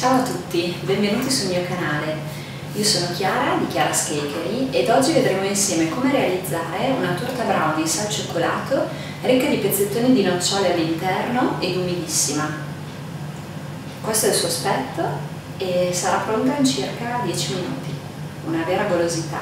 Ciao a tutti, benvenuti sul mio canale. Io sono Chiara di Chiara Cakery ed oggi vedremo insieme come realizzare una torta brownies al cioccolato ricca di pezzettoni di nocciole all'interno ed umidissima. Questo è il suo aspetto e sarà pronta in circa 10 minuti. Una vera golosità.